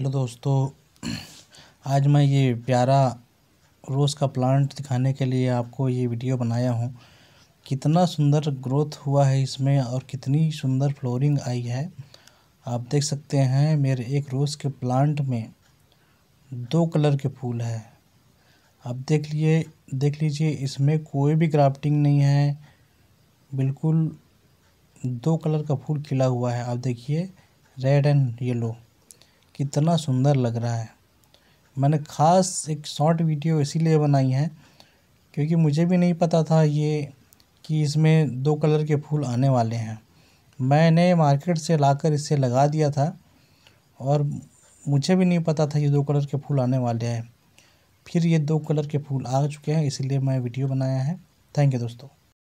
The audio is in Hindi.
हेलो दोस्तों, आज मैं ये प्यारा रोज़ का प्लांट दिखाने के लिए आपको ये वीडियो बनाया हूँ। कितना सुंदर ग्रोथ हुआ है इसमें और कितनी सुंदर फ्लोरिंग आई है। आप देख सकते हैं, मेरे एक रोज़ के प्लांट में दो कलर के फूल है। आप देख लिए, देख लीजिए, इसमें कोई भी ग्राफ्टिंग नहीं है। बिल्कुल दो कलर का फूल खिला हुआ है। आप देखिए, रेड एंड येलो। कितना सुंदर लग रहा है। मैंने ख़ास एक शॉर्ट वीडियो इसीलिए बनाई है क्योंकि मुझे भी नहीं पता था ये कि इसमें दो कलर के फूल आने वाले हैं। मैंने मार्केट से लाकर इसे लगा दिया था और मुझे भी नहीं पता था ये दो कलर के फूल आने वाले हैं। फिर ये दो कलर के फूल आ चुके हैं, इसीलिए मैं वीडियो बनाया है। थैंक यू दोस्तों।